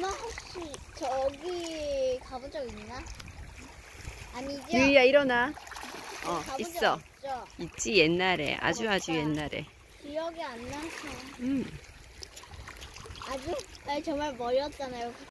엄마 혹시 저기 가본 적 있나? 아니죠? 유이야 일어나. 어, 어 가본 적 있어. 없죠? 있지 옛날에 아주 아주 없다. 옛날에. 기억이 안 나서 음. 아주 아니, 정말 멀었잖아요.